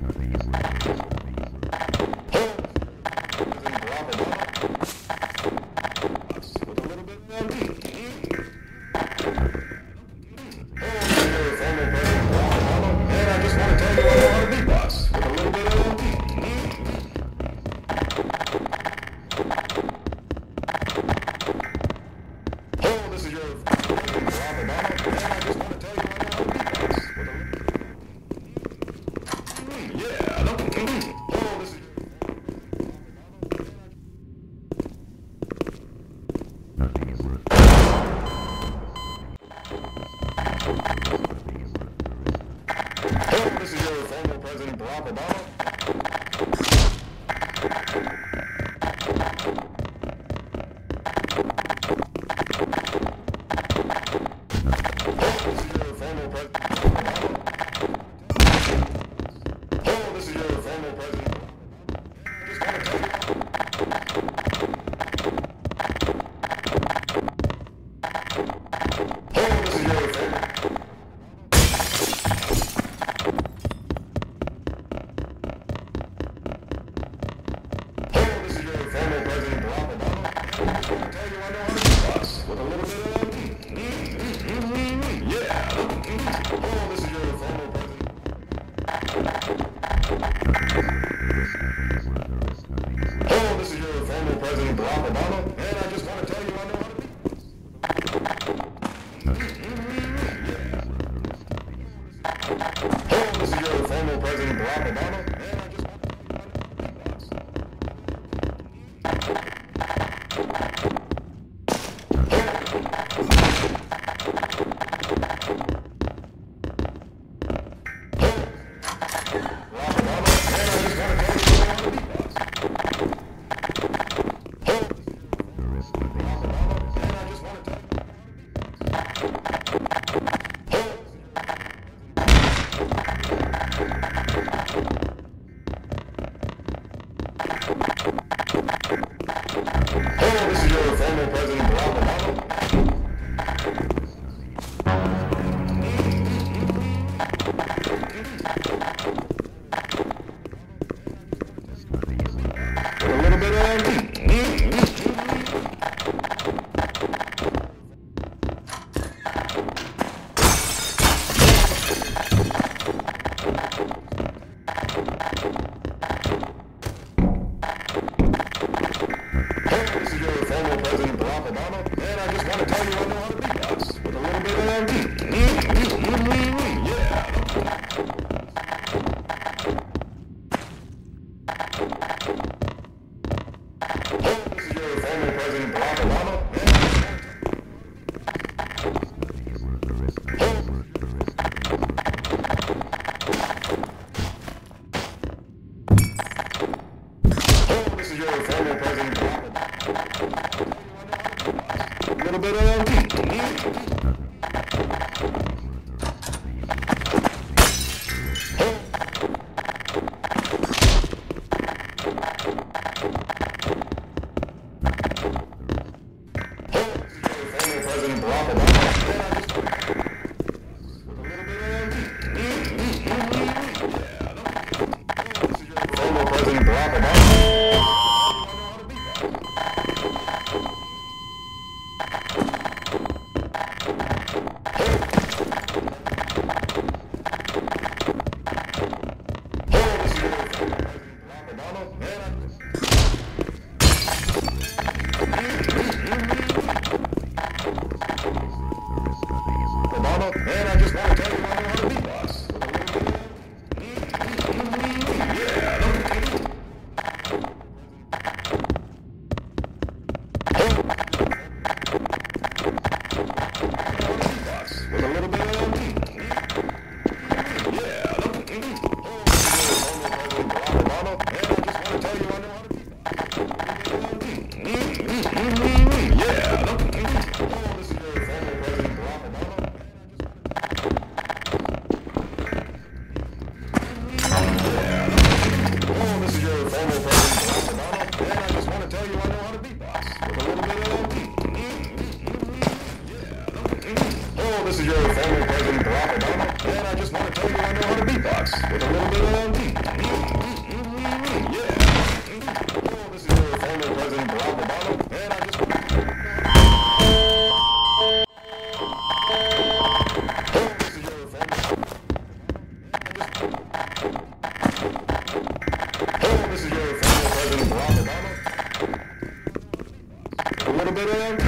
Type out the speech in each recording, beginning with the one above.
nothing is like it. Oh, this is your former President Barack Obama, and I just want to tell you I know how to beat this is your former President Barack Obama. a little bit. This is your former President Barack Obama, and I just want to tell you I know how to beatbox with a little bit of. Mm-hmm. Mm-hmm. Mm-hmm. Yeah. This is your former President Barack Obama, and I just want to. This is your former. This is your former President Barack Obama. A little bit of.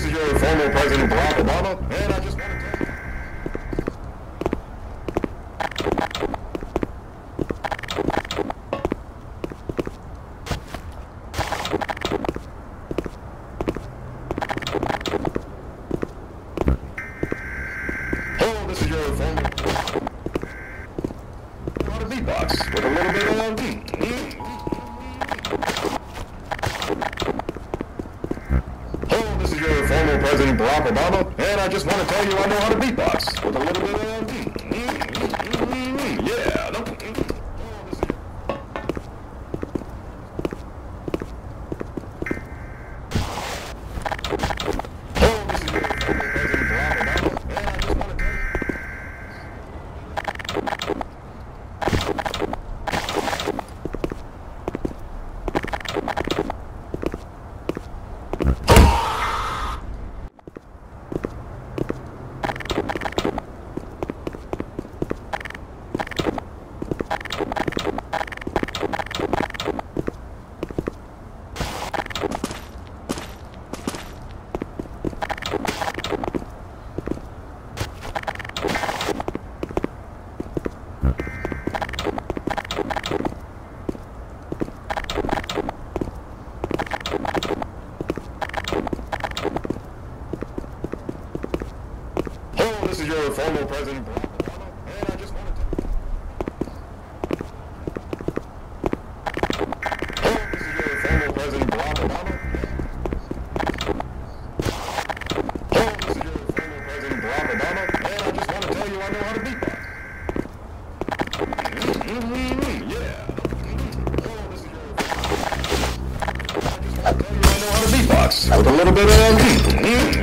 this is your former President Barack Obama, and I just want to tell you. Beatbox with a little bit of. Oh, Obama, and I just want to tell you I know how to beatbox with a little bit of. Yeah. Oh, this is Oh, this is your former President Barack Obama, and I just want to tell you. Oh, this is your former President Barack Obama, and I just want to tell Oh, this is your former President Barack Obama. Oh, this is your former President Barack Obama, and I just want to tell you I know how to beatbox. Yeah. Oh, this is your. I just want to tell you I know how to beatbox. With a little bit of.